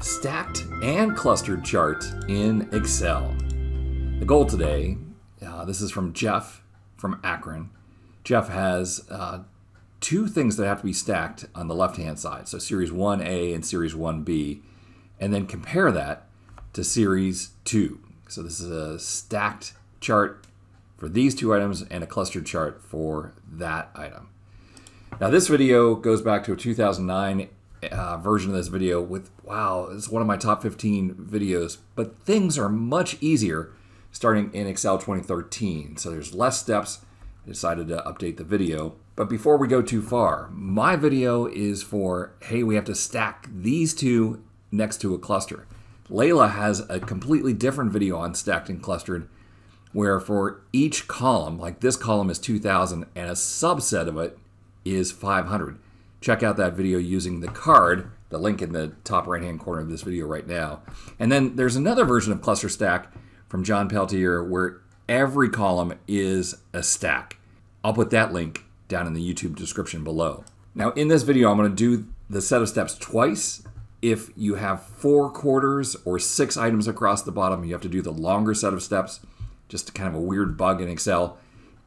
stacked and clustered chart in Excel. The goal today, uh, this is from Jeff from Akron. Jeff has uh, two things that have to be stacked on the left hand side. So Series 1A and Series 1B, and then compare that to Series 2. So this is a stacked chart for these two items and a clustered chart for that item. Now this video goes back to a 2009 uh, version of this video with, wow, it's one of my top 15 videos, but things are much easier starting in Excel 2013. So there's less steps. I decided to update the video. But before we go too far, my video is for, hey, we have to stack these two next to a cluster. Leila has a completely different video on stacked and clustered where for each column, like this column is 2000 and a subset of it is 500. Check out that video using the card, the link in the top right hand corner of this video right now. And then there's another version of Cluster Stack from Jon Peltier where every column is a stack. I'll put that link down in the YouTube description below. Now in this video, I'm gonna do the set of steps twice. If you have four quarters or six items across the bottom, you have to do the longer set of steps, just kind of a weird bug in Excel.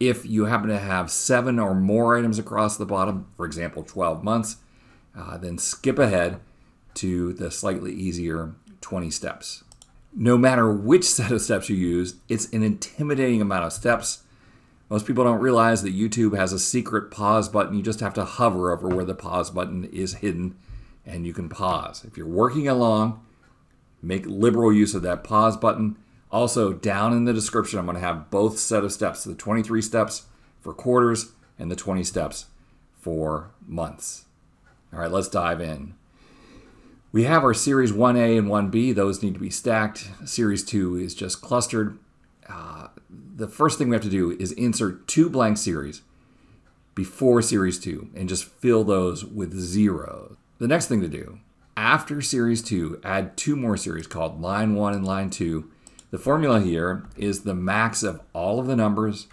If you happen to have seven or more items across the bottom, for example, 12 months, uh, then skip ahead to the slightly easier 20 steps. No matter which set of steps you use, it's an intimidating amount of steps. Most people don't realize that YouTube has a secret pause button. You just have to hover over where the pause button is hidden and you can pause. If you're working along, make liberal use of that pause button. Also, down in the description, I'm going to have both set of steps the 23 steps for quarters and the 20 steps for months. All right, let's dive in. We have our Series 1A and 1B. Those need to be stacked. Series 2 is just clustered. Uh, the first thing we have to do is insert two blank series before Series 2 and just fill those with zeros. The next thing to do, after Series 2, add two more series called Line 1 and Line 2. The formula here is the max of all of the numbers,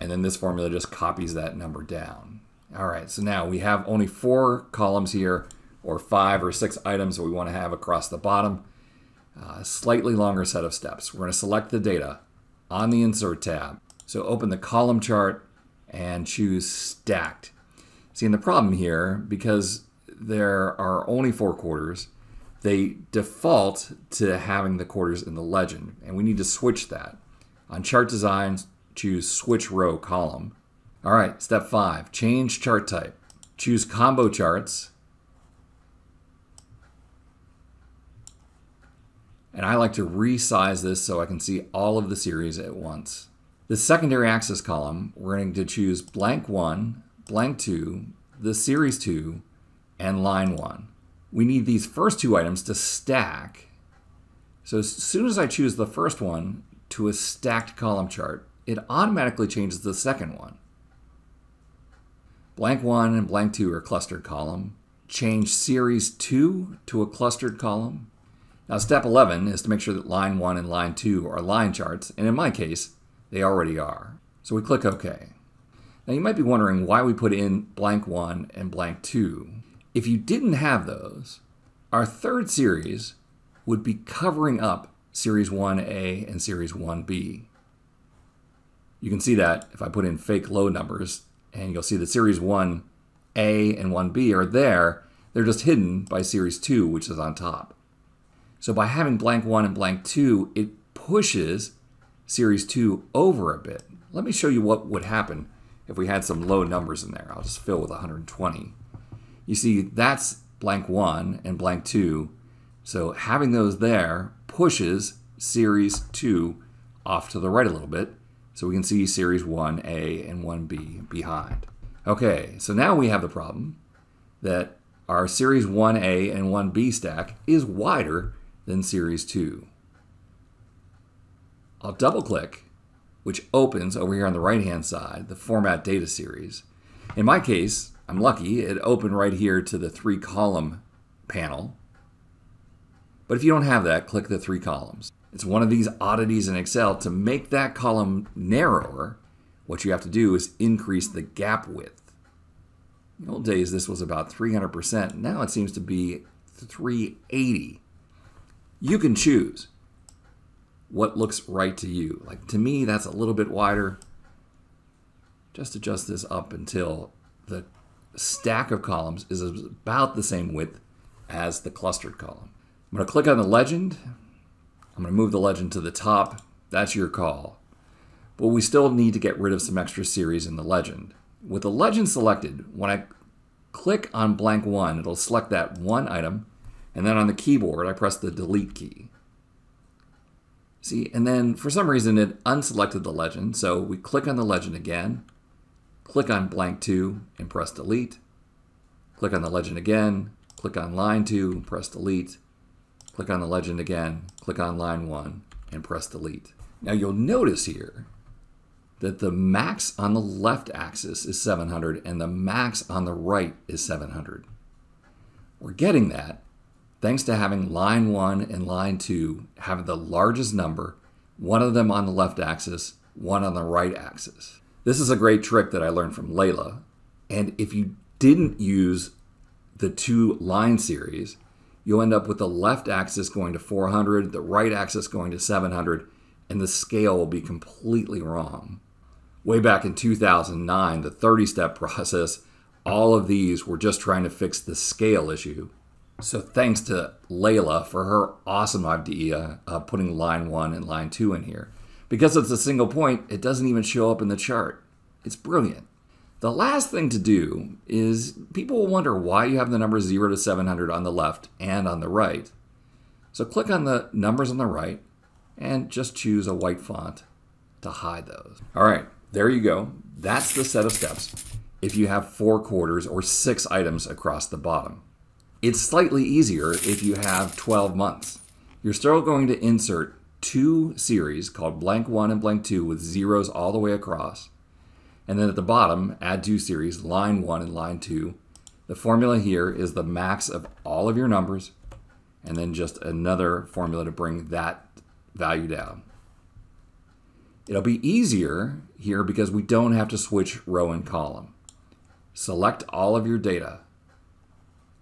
and then this formula just copies that number down. All right, so now we have only four columns here or five or six items that we want to have across the bottom. Uh, slightly longer set of steps. We're going to select the data on the Insert tab. So open the column chart and choose Stacked. See, and the problem here, because there are only four quarters, they default to having the quarters in the legend, and we need to switch that. On Chart Design, choose Switch Row Column. All right, step five, change chart type. Choose Combo Charts, and I like to resize this so I can see all of the series at once. The secondary axis column, we're going to choose blank 1, blank 2, the series 2, and line 1. We need these first two items to stack. So as soon as I choose the first one to a stacked column chart, it automatically changes the second one. Blank 1 and blank 2 are clustered column. Change series 2 to a clustered column. Now, step 11 is to make sure that line 1 and line 2 are line charts, and in my case, they already are. So we click OK. Now, you might be wondering why we put in blank 1 and blank 2. If you didn't have those, our third series would be covering up Series 1A and Series 1B. You can see that if I put in fake low numbers, and you'll see that Series 1A and 1B are there, they're just hidden by Series 2, which is on top. So by having blank 1 and blank 2, it pushes Series 2 over a bit. Let me show you what would happen if we had some low numbers in there. I'll just fill with 120. You see, that's blank 1 and blank 2. So having those there pushes Series 2 off to the right a little bit. So we can see Series 1A and 1B behind. Okay, so now we have the problem that our Series 1A and 1B stack is wider than Series 2. I'll double click, which opens over here on the right hand side, the Format Data Series. In my case, I'm lucky, it opened right here to the three column panel. But if you don't have that, click the three columns. It's one of these oddities in Excel. To make that column narrower, what you have to do is increase the gap width. In the old days, this was about 300%. Now it seems to be 380. You can choose what looks right to you. Like to me, that's a little bit wider. Just adjust this up until the stack of columns is about the same width as the clustered column. I'm going to click on the legend. I'm going to move the legend to the top. That's your call. But we still need to get rid of some extra series in the legend. With the legend selected, when I click on blank one, it'll select that one item, and then on the keyboard, I press the delete key. See, and then for some reason it unselected the legend, so we click on the legend again, click on blank 2 and press delete, click on the legend again, click on line 2, press delete, click on the legend again, click on line 1, and press delete. Now you'll notice here that the max on the left axis is 700 and the max on the right is 700. We're getting that thanks to having line 1 and line 2 have the largest number, one of them on the left axis, one on the right axis. This is a great trick that I learned from Leila. And if you didn't use the two line series, you'll end up with the left axis going to 400, the right axis going to 700, and the scale will be completely wrong. Way back in 2009, the 30 step process, all of these were just trying to fix the scale issue. So thanks to Leila for her awesome idea of putting line 1 and line 2 in here. Because it's a single point, it doesn't even show up in the chart. It's brilliant. The last thing to do is people will wonder why you have the numbers 0 to 700 on the left and on the right. So click on the numbers on the right and just choose a white font to hide those. All right, there you go. That's the set of steps if you have four quarters or six items across the bottom. It's slightly easier if you have 12 months. You're still going to insert two series called blank 1 and blank 2 with zeros all the way across. And then at the bottom, add two series, line 1 and line 2. The formula here is the max of all of your numbers, and then just another formula to bring that value down. It'll be easier here because we don't have to switch row and column. Select all of your data.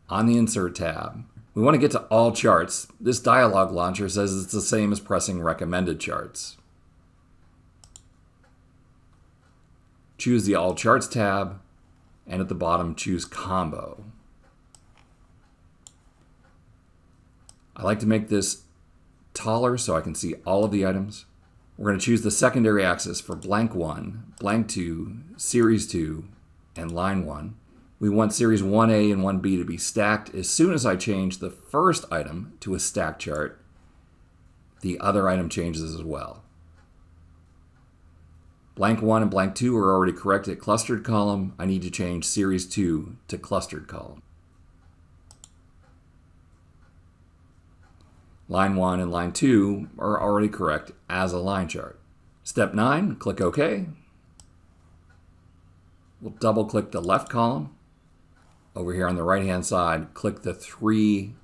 On the Insert tab, we want to get to all charts. This dialog launcher says it's the same as pressing recommended charts. Choose the All Charts tab, and at the bottom choose Combo. I like to make this taller so I can see all of the items. We're going to choose the secondary axis for blank 1, blank 2, series 2, and line 1. We want series 1A and 1B to be stacked. As soon as I change the first item to a stack chart, the other item changes as well. Blank 1 and blank 2 are already correct at clustered column. I need to change series 2 to clustered column. Line 1 and line 2 are already correct as a line chart. Step 9, click OK. We'll double click the left column. Over here on the right hand side, click the three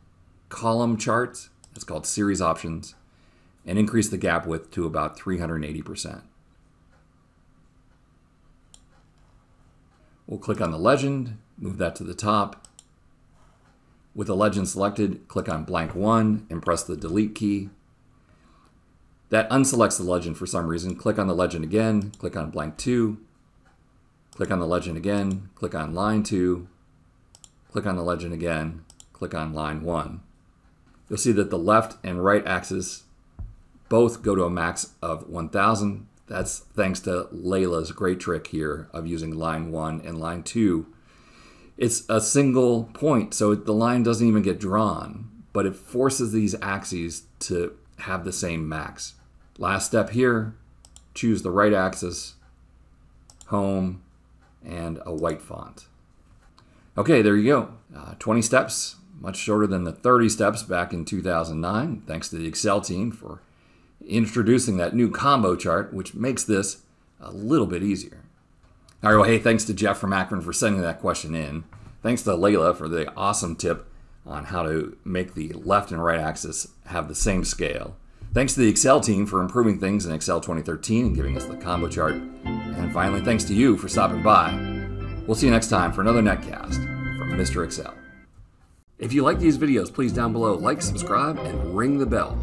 column charts. It's called series options and increase the gap width to about 380%. We'll click on the legend, move that to the top, with the legend selected, click on blank 1 and press the delete key. That unselects the legend for some reason. Click on the legend again, click on blank 2, click on the legend again, click on line 2, click on the legend again, click on line 1. You'll see that the left and right axis both go to a max of 1000. That's thanks to Leila's great trick here of using line 1 and line 2 it's a single point, so the line doesn't even get drawn, but it forces these axes to have the same max. Last step here, choose the right axis, home, and a white font. Okay, there you go. Uh, 20 steps, much shorter than the 30 steps back in 2009. Thanks to the Excel team for introducing that new combo chart, which makes this a little bit easier. All right, well, hey, thanks to Jeff from Akron for sending that question in. Thanks to Leila for the awesome tip on how to make the left and right axis have the same scale. Thanks to the Excel team for improving things in Excel 2013 and giving us the combo chart. And finally, thanks to you for stopping by. We'll see you next time for another netcast from Mr. Excel. If you like these videos, please down below like, subscribe, and ring the bell.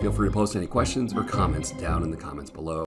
Feel free to post any questions or comments down in the comments below.